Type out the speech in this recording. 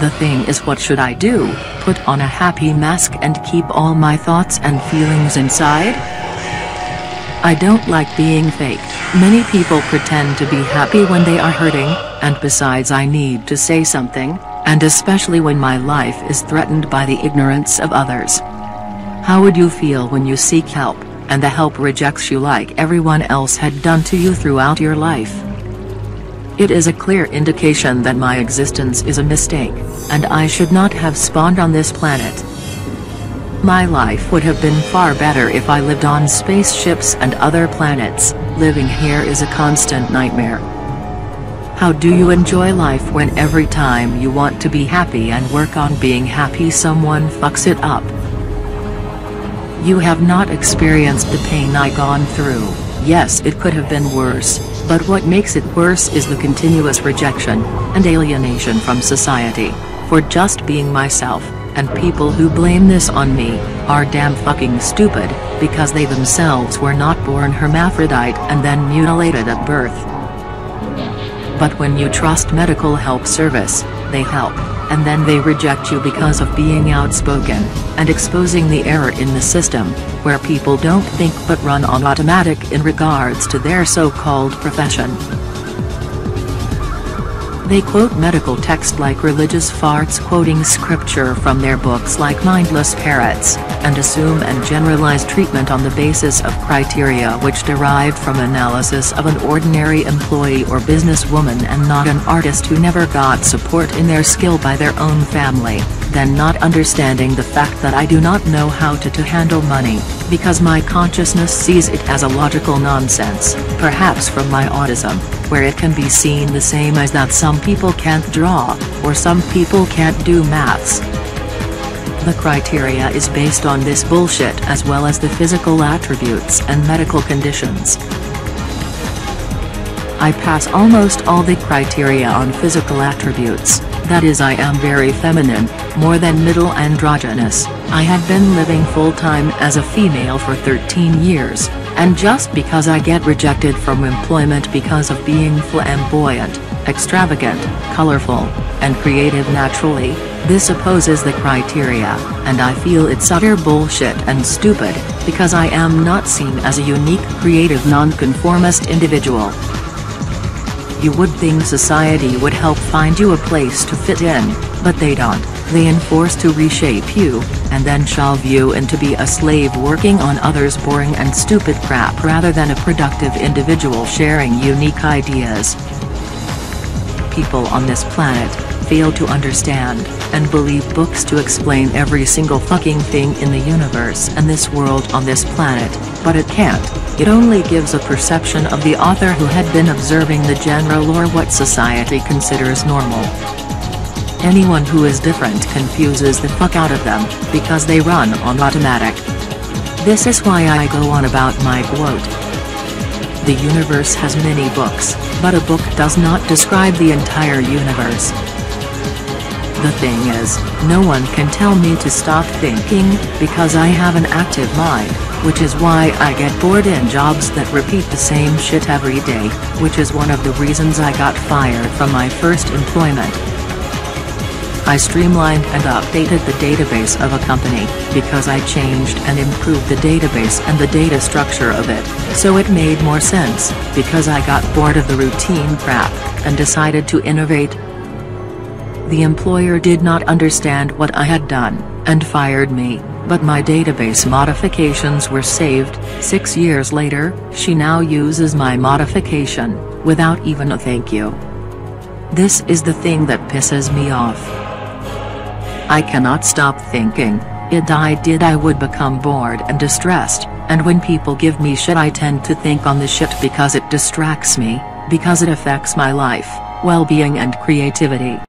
The thing is what should I do, put on a happy mask and keep all my thoughts and feelings inside? I don't like being fake, many people pretend to be happy when they are hurting, and besides I need to say something, and especially when my life is threatened by the ignorance of others. How would you feel when you seek help, and the help rejects you like everyone else had done to you throughout your life? It is a clear indication that my existence is a mistake, and I should not have spawned on this planet. My life would have been far better if I lived on spaceships and other planets, living here is a constant nightmare. How do you enjoy life when every time you want to be happy and work on being happy someone fucks it up? You have not experienced the pain I gone through, yes it could have been worse, but what makes it worse is the continuous rejection, and alienation from society, for just being myself and people who blame this on me, are damn fucking stupid, because they themselves were not born hermaphrodite and then mutilated at birth. But when you trust medical help service, they help, and then they reject you because of being outspoken, and exposing the error in the system, where people don't think but run on automatic in regards to their so-called profession. They quote medical text like religious farts quoting scripture from their books like mindless parrots, and assume and generalize treatment on the basis of criteria which derived from analysis of an ordinary employee or businesswoman and not an artist who never got support in their skill by their own family, then not understanding the fact that I do not know how to, to handle money, because my consciousness sees it as a logical nonsense, perhaps from my autism, where it can be seen the same as that some people can't draw, or some people can't do maths. The criteria is based on this bullshit as well as the physical attributes and medical conditions. I pass almost all the criteria on physical attributes, that is I am very feminine, more than middle androgynous, I had been living full-time as a female for 13 years, and just because I get rejected from employment because of being flamboyant, extravagant, colorful, and creative naturally, this opposes the criteria, and I feel it's utter bullshit and stupid, because I am not seen as a unique creative nonconformist individual. You would think society would help find you a place to fit in, but they don't, they enforce to reshape you, and then shove you into be a slave working on others' boring and stupid crap rather than a productive individual sharing unique ideas. People on this planet, fail to understand, and believe books to explain every single fucking thing in the universe and this world on this planet, but it can't, it only gives a perception of the author who had been observing the general or what society considers normal. Anyone who is different confuses the fuck out of them, because they run on automatic. This is why I go on about my quote. The universe has many books, but a book does not describe the entire universe. The thing is, no one can tell me to stop thinking, because I have an active mind, which is why I get bored in jobs that repeat the same shit every day, which is one of the reasons I got fired from my first employment. I streamlined and updated the database of a company, because I changed and improved the database and the data structure of it, so it made more sense, because I got bored of the routine crap, and decided to innovate. The employer did not understand what I had done, and fired me, but my database modifications were saved, six years later, she now uses my modification, without even a thank you. This is the thing that pisses me off. I cannot stop thinking, it I did I would become bored and distressed, and when people give me shit I tend to think on the shit because it distracts me, because it affects my life, well-being and creativity.